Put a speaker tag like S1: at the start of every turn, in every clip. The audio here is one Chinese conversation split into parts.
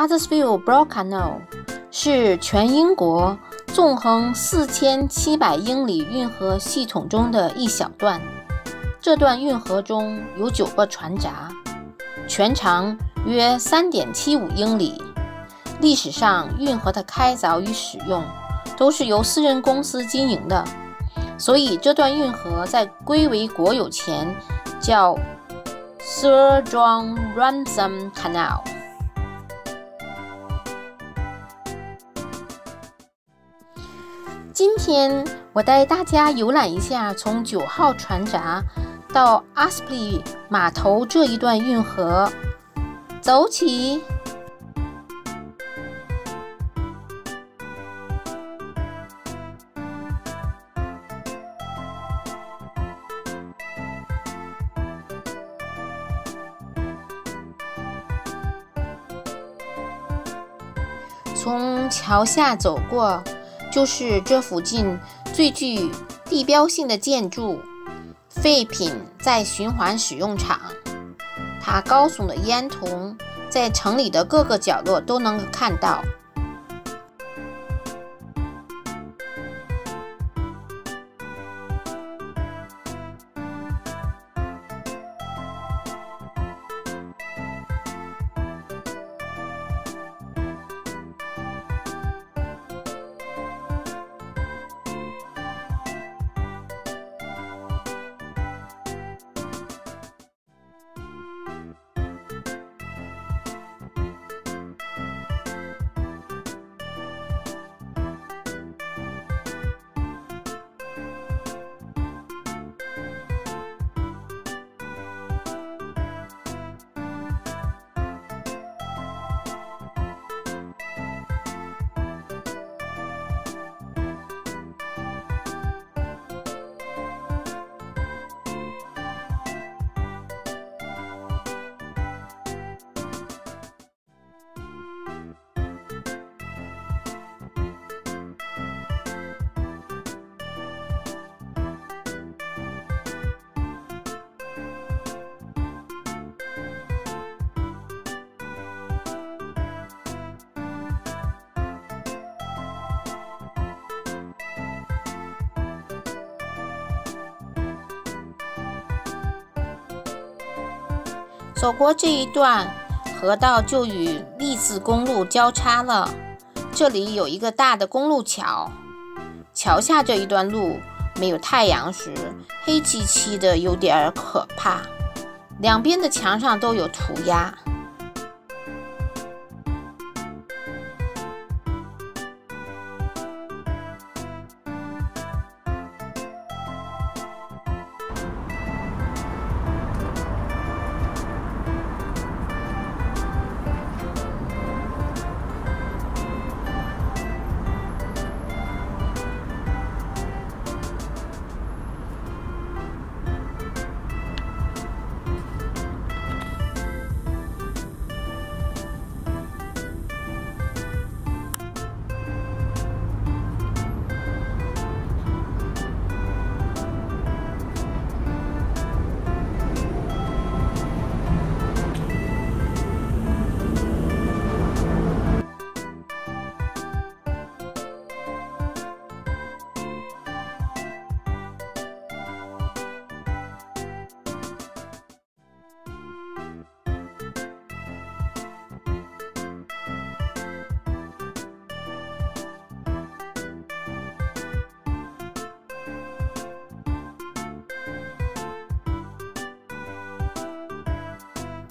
S1: Huddersfield Broad Canal 是全英国纵横四千七百英里运河系统中的一小段。这段运河中有九个船闸，全长约三点七五英里。历史上，运河的开凿与使用都是由私人公司经营的，所以这段运河在归为国有前叫 Sir John Ransom Canal。今天我带大家游览一下从九号船闸到阿斯普里码头这一段运河，走起！从桥下走过，就是这附近最具地标性的建筑——废品再循环使用厂。它高耸的烟囱在城里的各个角落都能看到。走过这一段河道，就与利字公路交叉了。这里有一个大的公路桥，桥下这一段路没有太阳时黑漆漆的，有点可怕。两边的墙上都有涂鸦。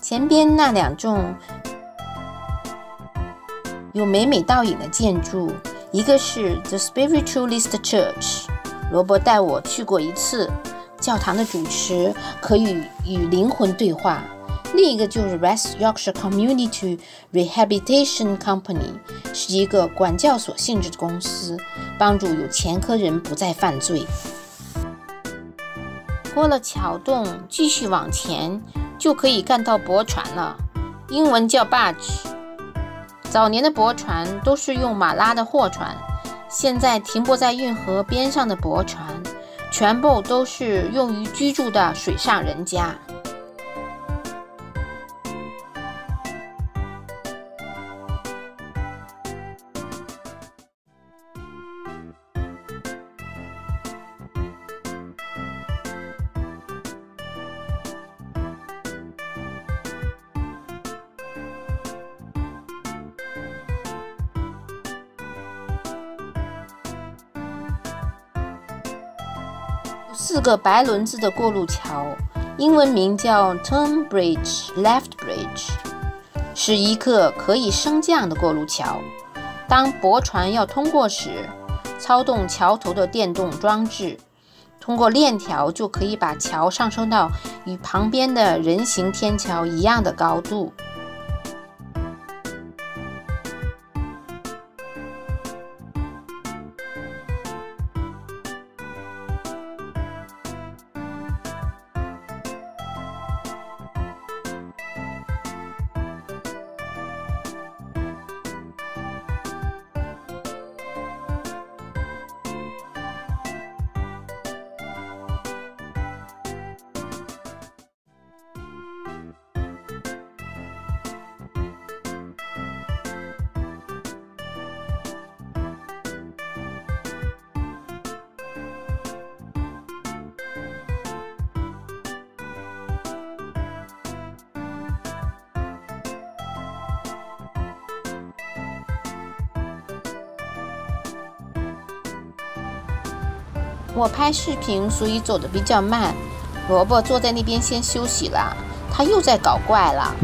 S1: 前边那两幢有美美倒影的建筑，一个是 The Spiritualist Church，罗伯带我去过一次，教堂的主持可以与灵魂对话；另一个就是 West Yorkshire Community Rehabilitation Company，是一个管教所性质的公司，帮助有前科人不再犯罪。过了桥洞，继续往前。就可以干到驳船了，英文叫 barge。早年的驳船都是用马拉的货船，现在停泊在运河边上的驳船，全部都是用于居住的水上人家。四个白轮子的过路桥，英文名叫 Turn Bridge Left Bridge，是一个可以升降的过路桥。当驳船要通过时，操纵桥头的电动装置，通过链条就可以把桥上升到与旁边的人行天桥一样的高度。我拍视频，所以走的比较慢。萝卜坐在那边先休息了，他又在搞怪了。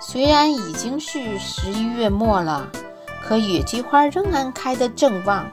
S1: 虽然已经是十一月末了。可野菊花仍然开得正旺。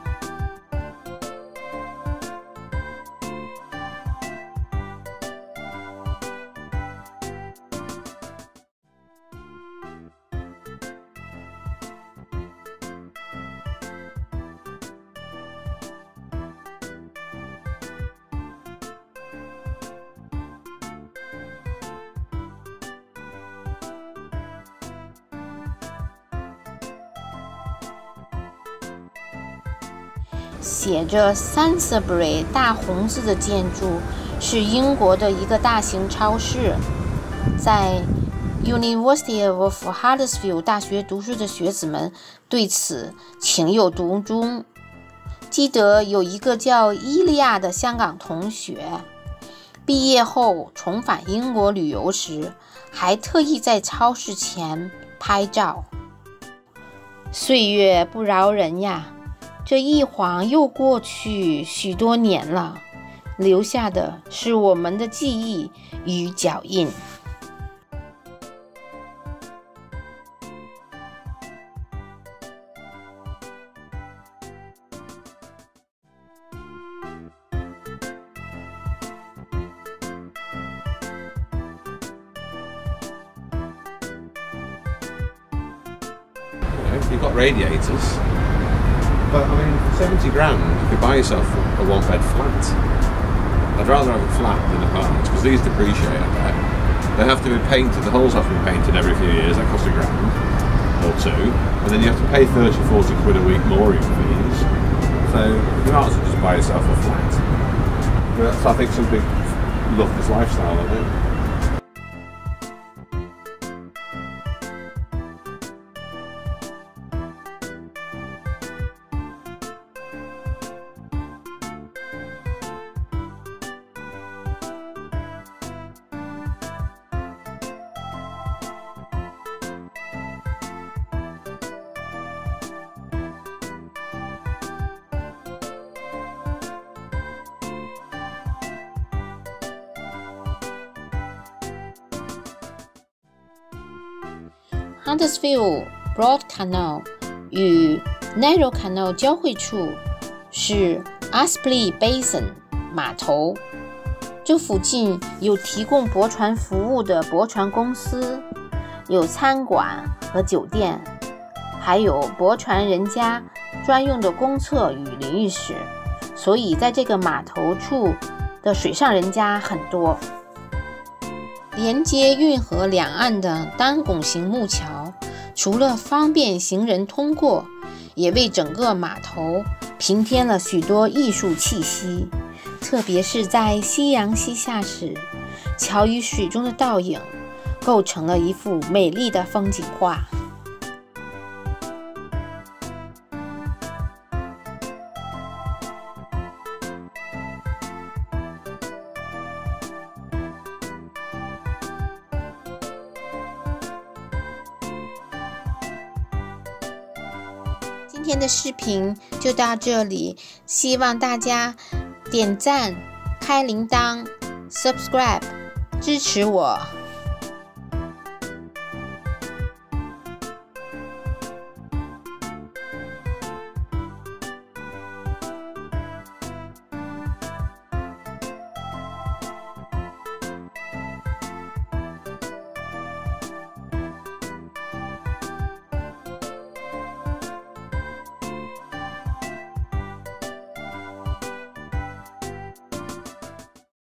S1: 写着 Sainsbury 大红字的建筑是英国的一个大型超市。在 University of Huddersfield 大学读书的学子们对此情有独钟。记得有一个叫伊利亚的香港同学，毕业后重返英国旅游时，还特意在超市前拍照。岁月不饶人呀！这一晃又过去许多年了，留下的是我们的记忆与脚印。
S2: You've got radiators. But I mean, for 70 grand, you could buy yourself a one bed flat. I'd rather have a flat than apartments because these depreciate, I bet. They have to be painted, the holes have to be painted every few years, that costs a grand or two. And then you have to pay 30, 40 quid a week mooring fees. So you might as well just buy yourself a flat. But I think, some big love this lifestyle, I think.
S1: Huddersfield Broad Canal 与 Narrow Canal 交汇处是 Aspley Basin 码头。这附近有提供驳船服务的驳船公司，有餐馆和酒店，还有驳船人家专用的公厕与淋浴室。所以，在这个码头处的水上人家很多。连接运河两岸的单拱形木桥，除了方便行人通过，也为整个码头平添了许多艺术气息。特别是在夕阳西下时，桥与水中的倒影，构成了一幅美丽的风景画。今天的视频就到这里，希望大家点赞、开铃铛、subscribe 支持我。